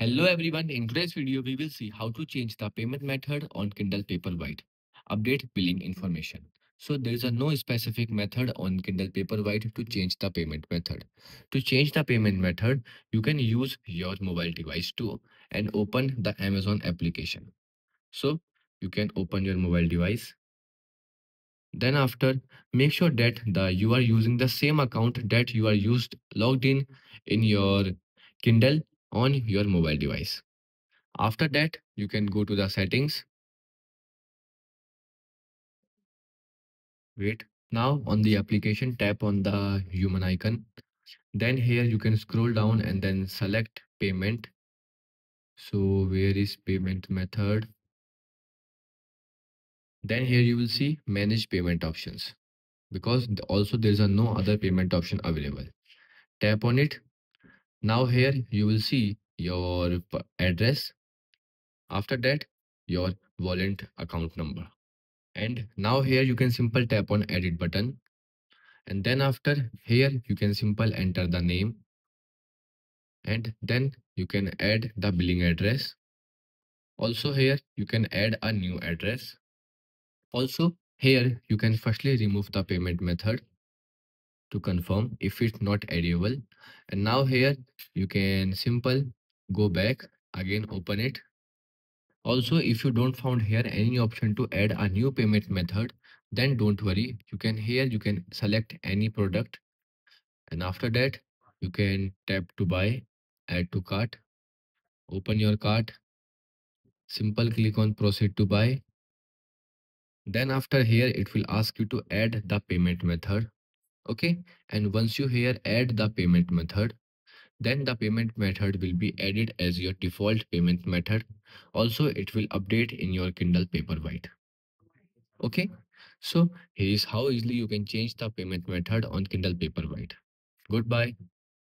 Hello everyone, in today's video we will see how to change the payment method on Kindle Paperwhite. Update billing information. So there is a no specific method on Kindle Paperwhite to change the payment method. To change the payment method, you can use your mobile device too and open the Amazon application. So you can open your mobile device. Then after, make sure that the you are using the same account that you are used logged in in your Kindle on your mobile device. After that, you can go to the settings. Wait. Now on the application, tap on the human icon. Then here you can scroll down and then select payment. So where is payment method? Then here you will see manage payment options because also there is a no other payment option available. Tap on it. Now here you will see your address. After that, your wallet account number. And now here you can simple tap on edit button. And then after here you can simple enter the name. And then you can add the billing address. Also here you can add a new address. Also here you can firstly remove the payment method to confirm if it's not addable and now here you can simple go back again open it also, if you don't found here any option to add a new payment method, then don't worry. You can here, you can select any product. And after that, you can tap to buy, add to cart, open your cart, simple click on proceed to buy. Then after here, it will ask you to add the payment method. Okay. And once you here add the payment method, then the payment method will be added as your default payment method. Also, it will update in your Kindle Paperwhite. Okay, so here is how easily you can change the payment method on Kindle Paperwhite. Goodbye.